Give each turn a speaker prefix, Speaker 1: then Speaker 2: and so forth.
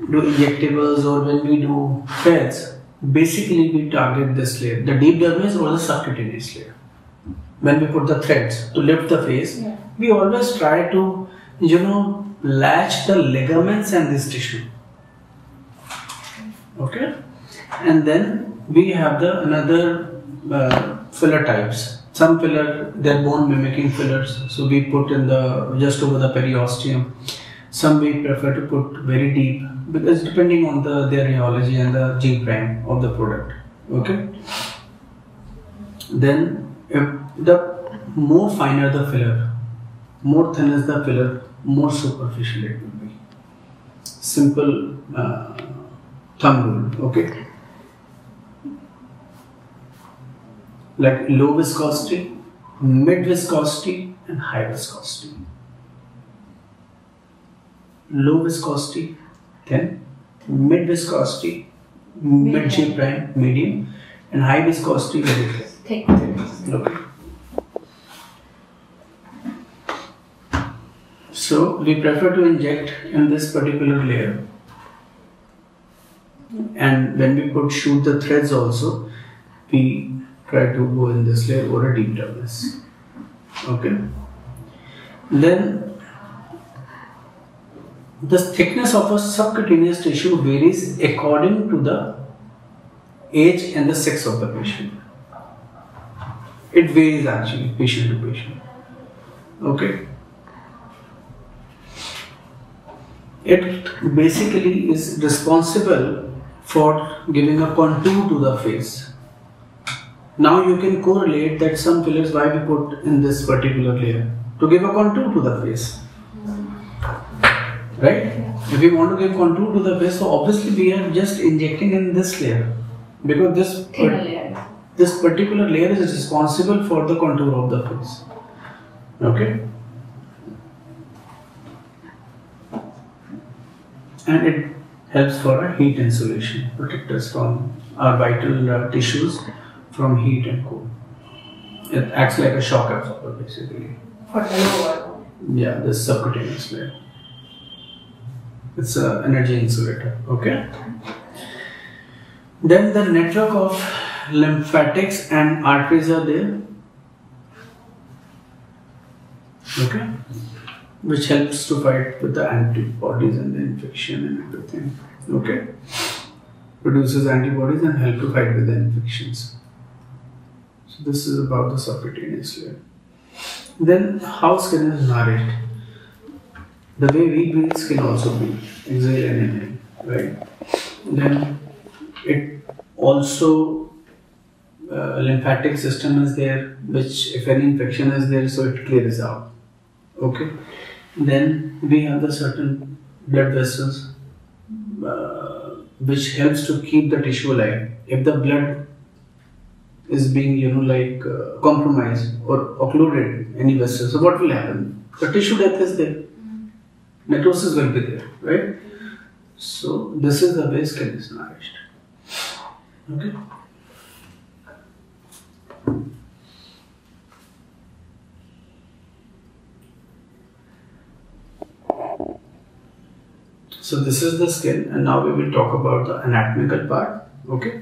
Speaker 1: do injectables or when we do threads, basically we target this layer, the deep dermis or the subcutaneous layer. When we put the threads to lift the face,
Speaker 2: Yeah.
Speaker 1: we always try to, you know, latch the ligaments and this tissue. Okay, and then we have the another uh, filler types. Some filler they're bone mimicking fillers, so we put in the just over the periosteum. Some we prefer to put very deep because depending on the their rheology and the G prime of the product. Okay. Then the more finer the filler, more thin is the filler, more superficial it will be. Simple uh, thumb rule. Okay. Like low viscosity, mid viscosity, and high viscosity. Low viscosity, thin, mid viscosity, mid G prime, medium, and high viscosity, very thin.
Speaker 2: Take
Speaker 1: Okay. So we prefer to inject in this particular layer. And when we put shoot the threads also, we try to go in this layer or a deep dermis. Okay. Then the thickness of a subcutaneous tissue varies according to the age and the sex of the patient. It varies actually, patient to patient. Okay. It basically is responsible for giving a contour to the face. Now you can correlate that some fillers why we put in this particular layer to give a contour to the face. Right? If we want to give contour to the face, so obviously we are just injecting in this layer because this
Speaker 2: thinner layer.
Speaker 1: this particular layer is responsible for the contour of the face. Okay? And it helps for a heat insulation, protect us from our vital uh, tissues from heat and cold. It acts like a shock absorber basically.
Speaker 2: For the lower.
Speaker 1: Yeah, this subcutaneous layer. It's an energy insulator. Okay. Then the network of lymphatics and arteries are there. Okay. Which helps to fight with the antibodies and the infection and everything. Okay. Produces antibodies and help to fight with the infections. So this is about the subcutaneous layer. Then how skin is nourished? The way we breathe, can also be Exhale and inhale, right? Then it also uh, lymphatic system is there, which if any infection is there, so it clears out. Okay. Then we have the certain blood vessels, uh, which helps to keep the tissue alive. If the blood is being, you know, like uh, compromised or occluded any vessel, so what will happen? The tissue death is there. Necrosis will be there, right? So this is the way skin is nourished. Okay. So this is the skin, and now we will talk about the anatomical part. Okay.